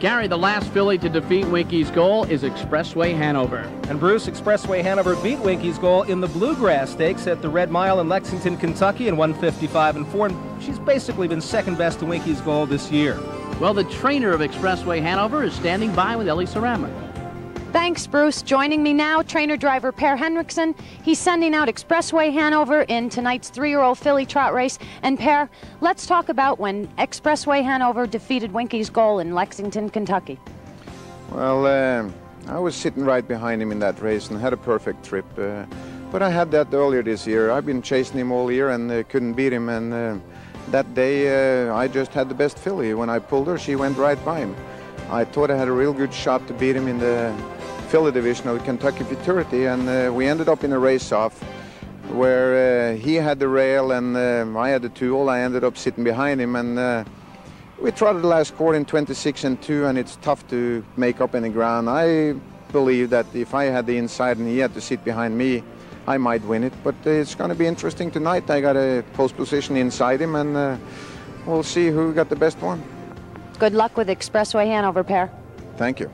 Gary, the last filly to defeat Winky's goal is Expressway Hanover. And Bruce, Expressway Hanover beat Winky's goal in the Bluegrass Stakes at the Red Mile in Lexington, Kentucky in 155 and 4. And she's basically been second best to Winky's goal this year. Well, the trainer of Expressway Hanover is standing by with Ellie Sarama. Thanks, Bruce. Joining me now, trainer driver Per Henriksen. He's sending out Expressway Hanover in tonight's three year old filly trot race. And Per, let's talk about when Expressway Hanover defeated Winky's goal in Lexington, Kentucky. Well, uh, I was sitting right behind him in that race and had a perfect trip. Uh, but I had that earlier this year. I've been chasing him all year and uh, couldn't beat him. And uh, that day, uh, I just had the best filly. When I pulled her, she went right by him. I thought I had a real good shot to beat him in the filly division of Kentucky Futurity, and uh, we ended up in a race-off where uh, he had the rail and uh, I had the two. I ended up sitting behind him, and uh, we trotted the last quarter in 26 and 2, and it's tough to make up any ground. I believe that if I had the inside and he had to sit behind me, I might win it. But it's going to be interesting tonight. I got a post position inside him, and uh, we'll see who got the best one. Good luck with Expressway Hanover, Per. Thank you.